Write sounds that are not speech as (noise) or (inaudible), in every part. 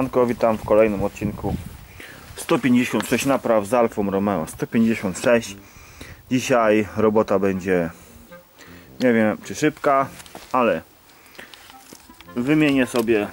Siemanko, witam w kolejnym odcinku. 156 napraw z Alfą Romeo 156 Dzisiaj robota będzie nie wiem czy szybka, ale wymienię sobie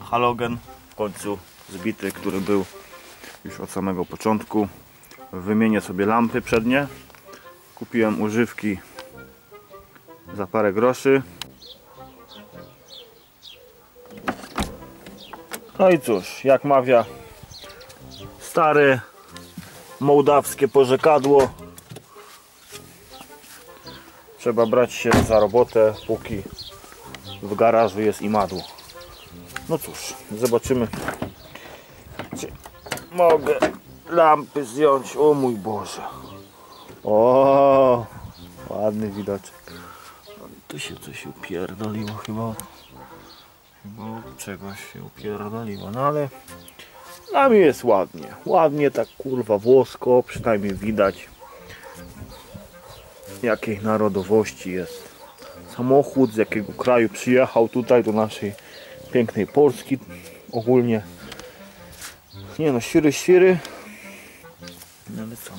halogen w końcu zbity, który był już od samego początku. Wymienię sobie lampy przednie. Kupiłem używki za parę groszy No i cóż, jak mawia stare mołdawskie porzekadło trzeba brać się za robotę póki w garażu jest imadło no cóż, zobaczymy czy mogę lampy zdjąć, o mój Boże. O ładny widoczek. Tu się coś upierdoliło chyba bo czegoś się upierdoliło, no ale dla mnie jest ładnie, ładnie tak kurwa włosko, przynajmniej widać jakiej narodowości jest. Samochód, z jakiego kraju przyjechał tutaj do naszej pięknej Polski ogólnie. Nie no, świry, świry no ale co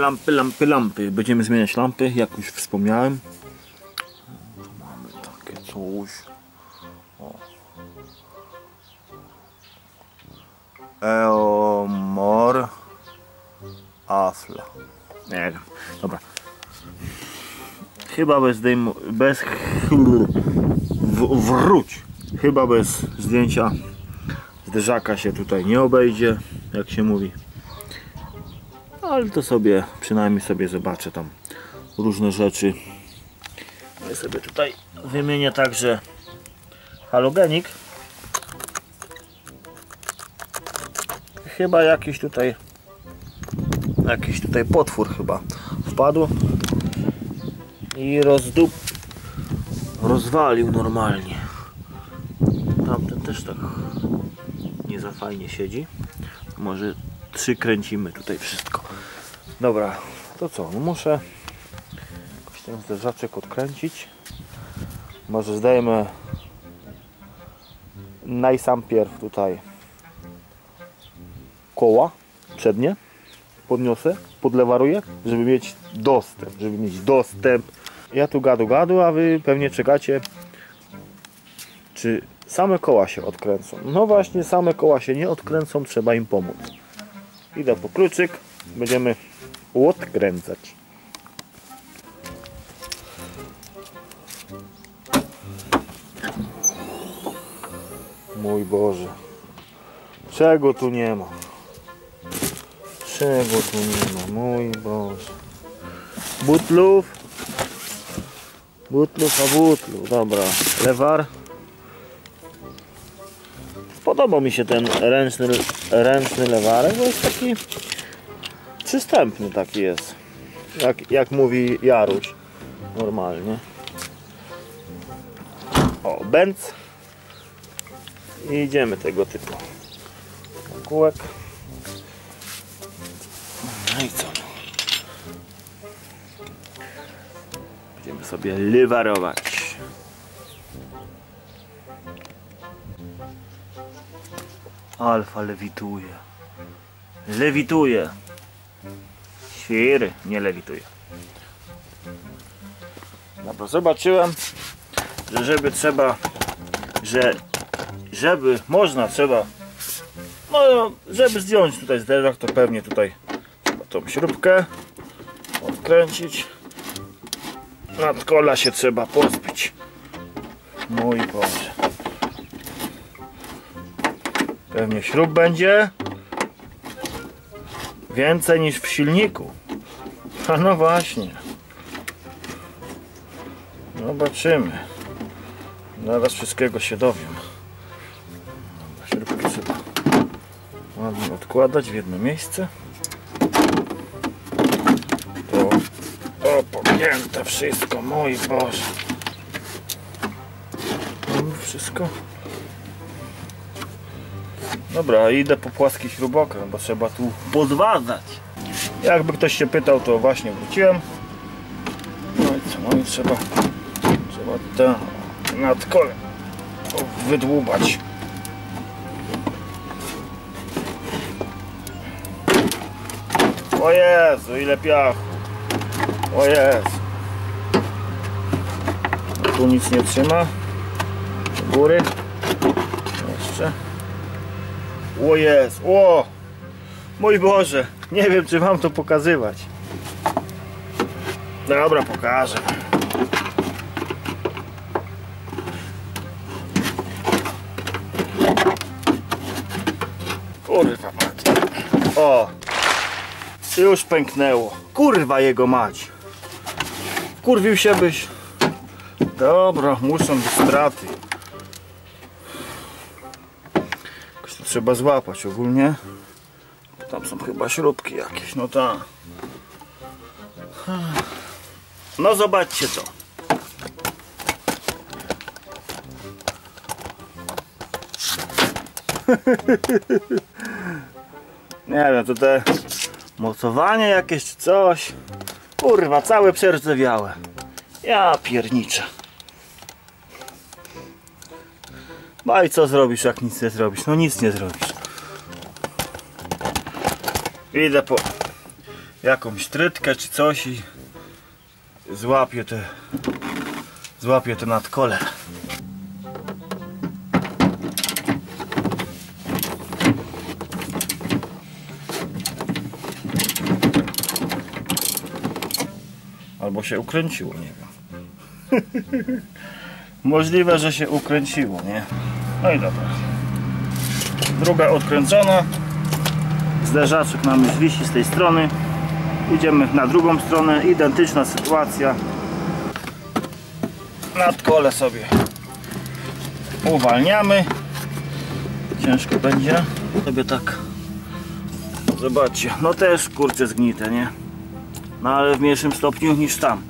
lampy, lampy, lampy. Będziemy zmieniać lampy, jak już wspomniałem. Mamy takie coś Eomor Afla. Nie wiem. Dobra. Chyba bez dymu, bez w, wróć. Chyba bez zdjęcia zderzaka się tutaj nie obejdzie, jak się mówi. Ale to sobie, przynajmniej sobie zobaczę tam różne rzeczy. Ja sobie tutaj wymienię także halogenik. Chyba jakiś tutaj jakiś tutaj potwór chyba wpadł i rozdup rozwalił normalnie. Tamten też tak nie za fajnie siedzi. Może trzy kręcimy tutaj wszystko. Dobra to co? No muszę jakoś ten zderzaczek odkręcić. Może zdejmę najsampierw tutaj koła przednie podniosę, podlewaruję, żeby mieć dostęp, żeby mieć dostęp. Ja tu gadu gadu, a wy pewnie czekacie, czy same koła się odkręcą. No właśnie, same koła się nie odkręcą, trzeba im pomóc. Idę po kluczyk, będziemy odkręcać. Mój Boże, czego tu nie ma? Czego tu nie ma? Mój Boże. Butlów. Butlów, a butlów. Dobra. Lewar. Podobał mi się ten ręczny, ręczny lewarek, bo jest taki przystępny taki jest. Jak, jak mówi Jaruś. Normalnie. O, Benz. I idziemy tego typu. Kółek. No i co? Będziemy sobie liwarować. Alfa lewituje. Lewituje. Świry, nie lewituje. Dobra, zobaczyłem, że żeby trzeba, że żeby można trzeba, no żeby zdjąć tutaj zderzak, to pewnie tutaj tą śrubkę odkręcić. Nadkola się trzeba pozbyć. Mój Boże pewnie śrub będzie. Więcej niż w silniku. A no właśnie. Zobaczymy. Zaraz wszystkiego się dowiem ładnie odkładać w jedno miejsce Pięte wszystko, mój Boże. Wszystko. Dobra, idę po płaski śrubokręt, bo trzeba tu podważać. Jakby ktoś się pytał, to właśnie wróciłem. No i co, no i trzeba, trzeba te nadkole wydłubać. O Jezu, ile piachu. O Jezu. Tu nic nie trzyma. Do góry. Jeszcze. O Jezu, o! Mój Boże, nie wiem czy mam to pokazywać. Dobra, pokażę. Kurwa. O! Już pęknęło. Kurwa jego mać. Kurwił się byś. Dobra, muszą być straty. Jakoś to trzeba złapać ogólnie. Tam są chyba śrubki jakieś, no tak. No zobaczcie to. (laughs) Nie wiem, to te mocowanie jakieś czy coś. Kurwa, całe przerdzewiałe. Ja pierniczę. No i co zrobisz, jak nic nie zrobisz? No nic nie zrobisz. Idę po jakąś trytkę czy coś i złapię te złapię te nadkole. Albo się ukręciło, nie wiem. (laughs) Możliwe, że się ukręciło, nie? No i dobra. Druga odkręcona. Zderzaczek nam już wisi z tej strony. Idziemy na drugą stronę. Identyczna sytuacja. Nadkole sobie uwalniamy. Ciężko będzie. Sobie tak. Zobaczcie. No też kurczę zgnite, nie? No ale w mniejszym stopniu niż tam.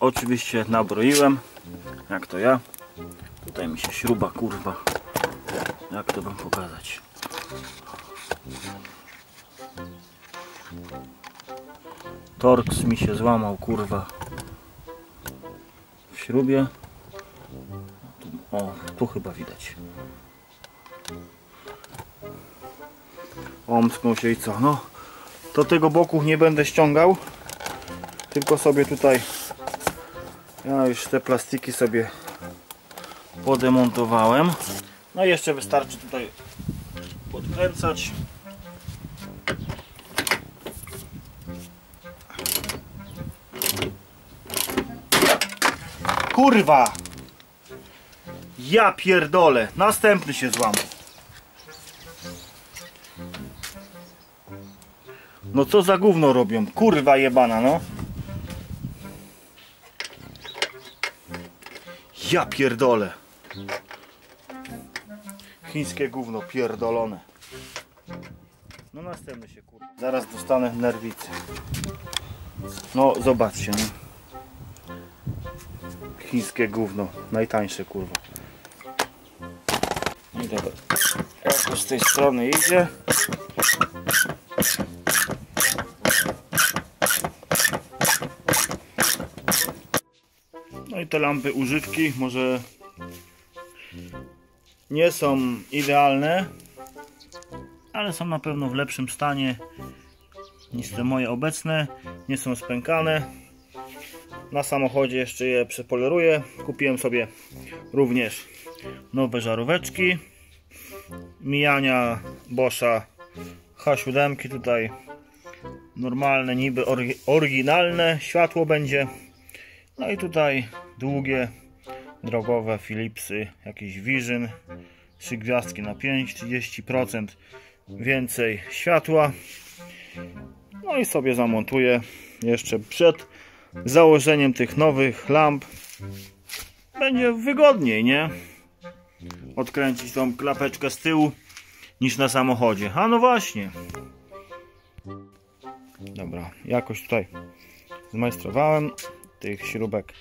Oczywiście nabroiłem. Jak to ja. Tutaj mi się śruba kurwa. Jak to wam pokazać? Torx mi się złamał kurwa w śrubie. O, tu chyba widać. Omsknął się i co? No, to tego boku nie będę ściągał. Tylko sobie tutaj ja już te plastiki sobie podemontowałem. No i jeszcze wystarczy tutaj podkręcać. Kurwa! Ja pierdolę! Następny się złamał. No co za gówno robią? Kurwa jebana, no. Ja pierdolę. Chińskie gówno pierdolone. No następny się kurwa. Zaraz dostanę nerwicy. No zobaczcie, nie? Chińskie gówno. Najtańsze kurwa. No i dobra. Jak to z tej strony idzie. Te lampy używki może nie są idealne, ale są na pewno w lepszym stanie niż te moje obecne. Nie są spękane. Na samochodzie jeszcze je przepoleruję. Kupiłem sobie również nowe żaróweczki. Mijania Boscha H7 tutaj normalne, niby ory- oryginalne światło będzie. No i tutaj długie, drogowe Philipsy, jakiś Vision, 3 gwiazdki na 5, 30% więcej światła. No i sobie zamontuję jeszcze przed założeniem tych nowych lamp. Będzie wygodniej, nie? Odkręcić tą klapeczkę z tyłu niż na samochodzie. A no właśnie. Dobra, jakoś tutaj zmajstrowałem tych śrubek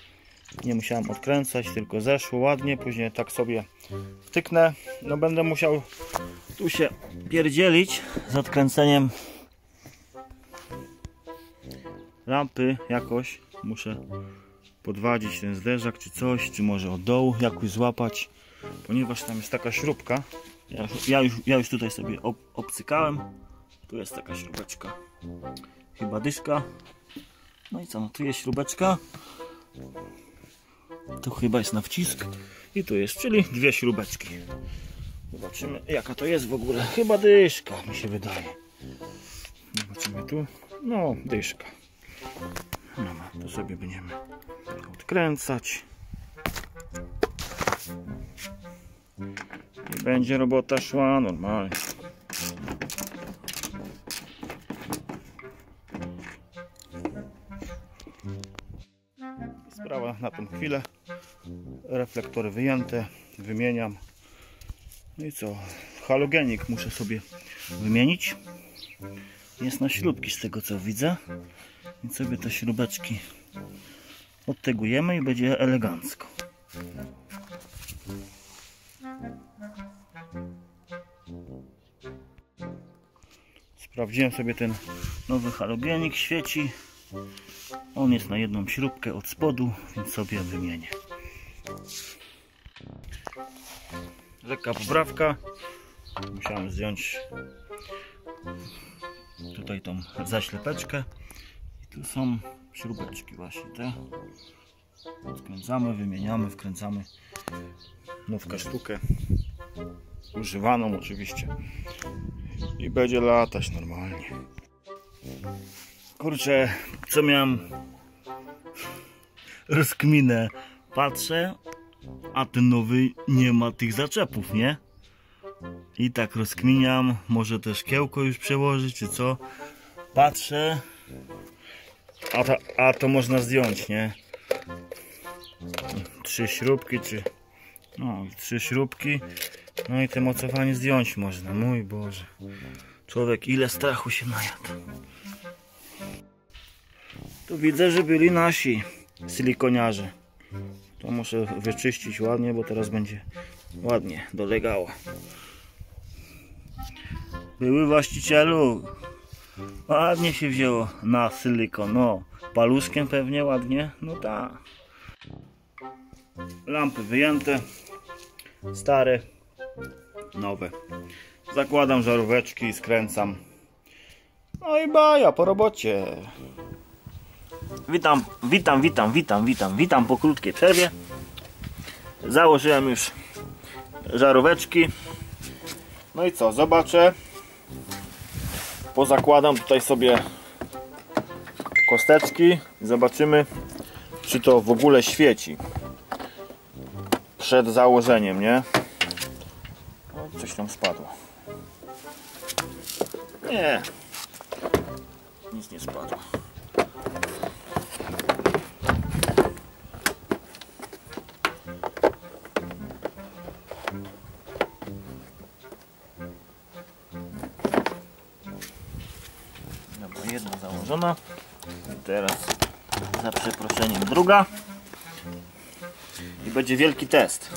nie musiałem odkręcać, tylko zeszło ładnie, później tak sobie wtyknę. No będę musiał tu się pierdzielić z odkręceniem lampy jakoś muszę podwadzić ten zderzak czy coś, czy może od dołu jakoś złapać, ponieważ tam jest taka śrubka. Ja, ja, już, ja już tutaj sobie ob, obcykałem. Tu jest taka śrubeczka. Chyba dyszka. No i co, no tu jest śrubeczka. Tu chyba jest na wcisk. I tu jest, czyli dwie śrubeczki. Zobaczymy jaka to jest w ogóle. Chyba dyszka mi się wydaje. Zobaczymy tu. No, dyszka. No, to sobie będziemy odkręcać. I będzie robota szła normalnie. Na tą chwilę. Reflektory wyjęte, wymieniam. No i co? Halogenik muszę sobie wymienić. Jest na śrubki z tego co widzę. Więc sobie te śrubeczki odtegujemy i będzie elegancko. Sprawdziłem sobie ten nowy halogenik, świeci. On jest na jedną śrubkę od spodu, więc sobie wymienię. Lekka poprawka. Musiałem zdjąć tutaj tą zaślepeczkę. I tu są śrubeczki właśnie te. Skręcamy, wymieniamy, wkręcamy nówkę sztukę. Używaną oczywiście. I będzie latać normalnie. Kurczę, co miałem rozkminę. Patrzę, a ten nowy nie ma tych zaczepów, nie? I tak rozkminiam, może też szkiełko już przełożyć, czy co? Patrzę, a, ta, a to można zdjąć, nie? Trzy śrubki, czy... No, trzy śrubki. No i te mocowanie zdjąć można, mój Boże. Człowiek ile strachu się najadł. Tu widzę, że byli nasi silikoniarze. To muszę wyczyścić ładnie, bo teraz będzie ładnie dolegało. Były właścicielu. Ładnie się wzięło na silikon. No, paluszkiem pewnie ładnie. No tak. Lampy wyjęte. Stare. Nowe. Zakładam żaróweczki i skręcam. No i baja po robocie. Witam, witam, witam, witam, witam, witam po krótkiej przerwie. Założyłem już żaróweczki. No i co, zobaczę. Pozakładam tutaj sobie kosteczki zobaczymy, czy to w ogóle świeci przed założeniem, nie? O, coś tam spadło. Nie, nic nie spadło. Dobra, jedna założona. Teraz za przeproszeniem druga. I będzie wielki test.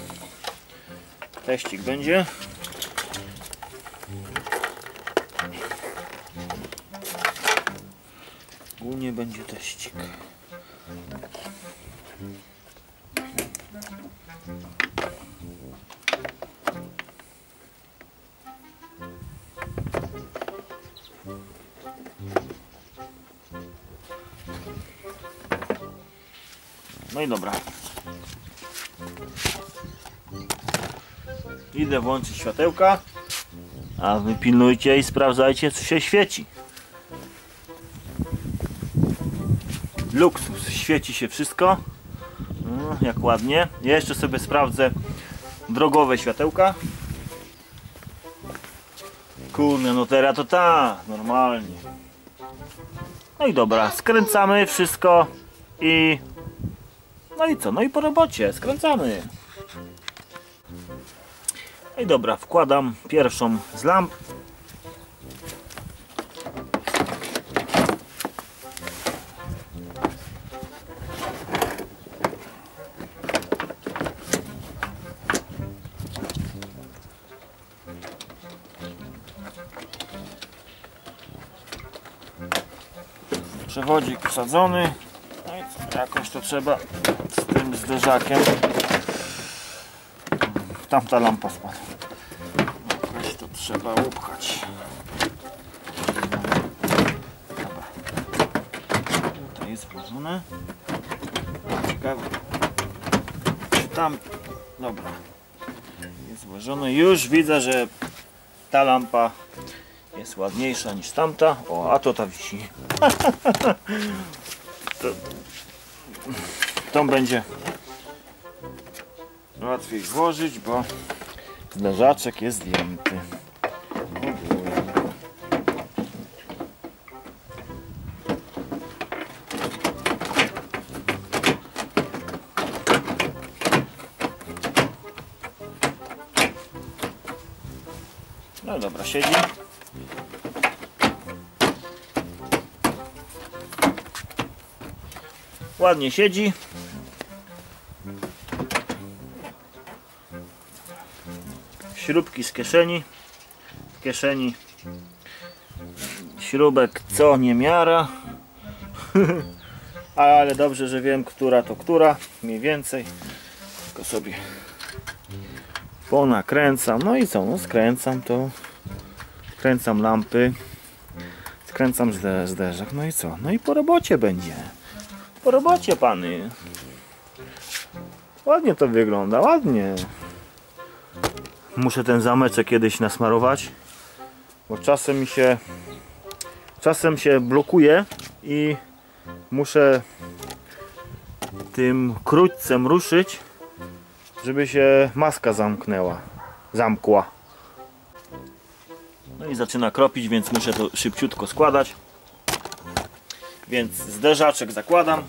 Teścik będzie. Ogólnie będzie teścik. No i dobra. Idę włączyć światełka. A wy pilnujcie i sprawdzajcie co się świeci. Luksus, świeci się wszystko. Jak ładnie. Ja jeszcze sobie sprawdzę drogowe światełka. Kurde, no teraz to ta, normalnie. No i dobra, skręcamy wszystko i no i co? No i po robocie, skręcamy. No i dobra, wkładam pierwszą z lamp. Wsadzony. No? Jakoś to trzeba z tym zderzakiem. Tamta lampa spadła. Jakoś to trzeba upchać. Dobra. Tutaj jest włożone. Ciekawe. Czy tam... Dobra. Jest włożone. Już widzę, że ta lampa jest ładniejsza niż tamta. O, a to ta wisi. To, tą będzie łatwiej włożyć, bo zderzaczek jest zdjęty. No dobra, siedzi. Ładnie siedzi. Śrubki z kieszeni. W kieszeni śrubek co nie miara. (laughs) Ale dobrze, że wiem, która to która. Mniej więcej. Tylko sobie ponakręcam. No i co? No skręcam to. Skręcam lampy. Skręcam zde- zderzak. No i co? No i po robocie będzie. Po robocie pany. Ładnie to wygląda, ładnie. Muszę ten zameczek kiedyś nasmarować, bo czasem mi się czasem się blokuje i muszę tym krótcem ruszyć, żeby się maska zamknęła, zamkła. No i zaczyna kropić, więc muszę to szybciutko składać. Więc zderzaczek zakładam.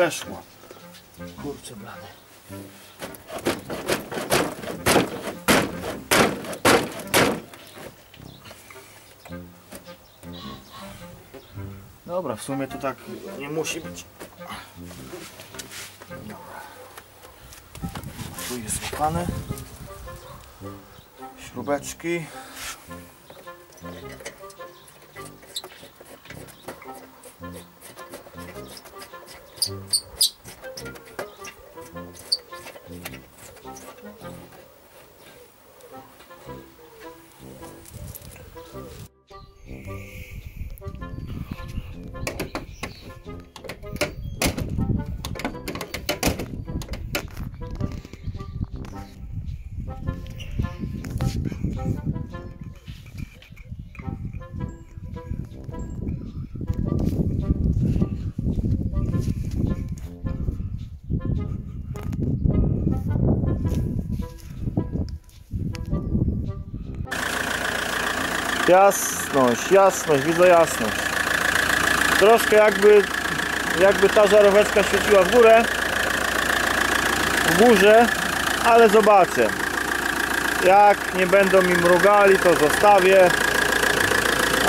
Weszło. Kurczę blady. Dobra, w sumie to tak nie musi być. Dobra. Tu jest złapane. Śrubeczki. Jasność, jasność, widzę jasność. Troszkę jakby, jakby ta żaróweczka świeciła w górę, w górze, ale zobaczę. Jak nie będą mi mrugali, to zostawię.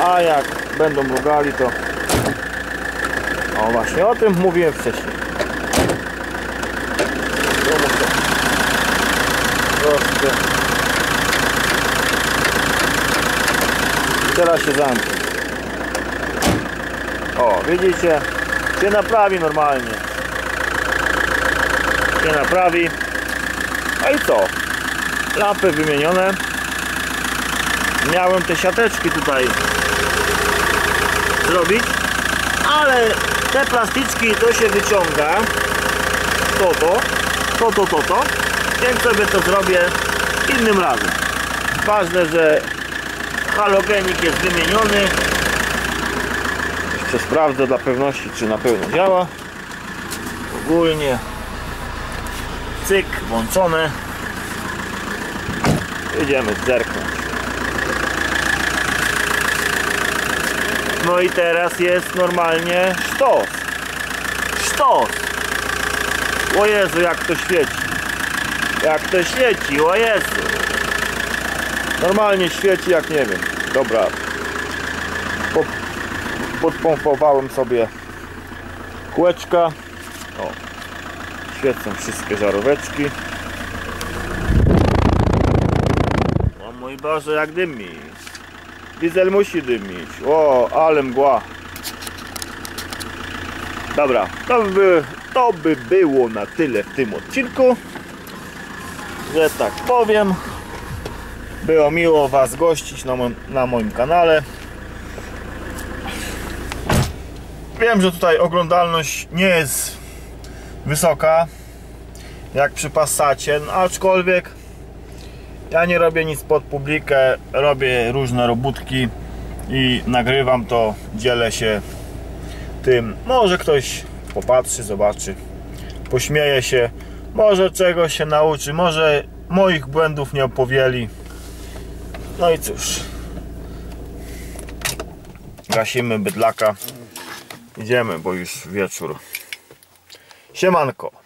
A jak będą mrugali, to... O właśnie, o tym mówiłem wcześniej. Tu muszę Troszkę Teraz się zamknie. O, widzicie? Się naprawi normalnie. Się naprawi. No i co? Lampy wymienione. Miałem te siateczki tutaj zrobić, ale te plastyczki to się wyciąga. To to, to to, to to. Więc sobie to zrobię innym razem. Ważne, że halogenik jest wymieniony. Jeszcze sprawdzę dla pewności czy na pewno działa. Ogólnie cyk włączone jedziemy zerknąć. No i teraz jest normalnie sztos. Sztos. O Jezu, jak to świeci. Jak to świeci, o Jezu. Normalnie świeci jak nie wiem. Dobra. Po, podpompowałem sobie kółeczka. O. Świecą wszystkie żaróweczki. O mój Boże, jak dymi. Diesel musi dymić. O, ale mgła. Dobra, to by, to by było na tyle w tym odcinku. Że tak powiem. Było miło Was gościć na moim, na moim kanale. Wiem, że tutaj oglądalność nie jest wysoka jak przy Passacie, no, aczkolwiek ja nie robię nic pod publikę, robię różne robótki i nagrywam to, dzielę się tym. Może ktoś popatrzy, zobaczy, pośmieje się, może czegoś się nauczy, może moich błędów nie opowieli. No i cóż, gasimy bydlaka, idziemy, bo już wieczór. Siemanko.